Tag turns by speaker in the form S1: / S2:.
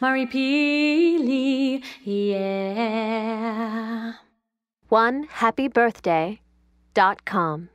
S1: marie Pili, yeah.
S2: One happy birthday dot com.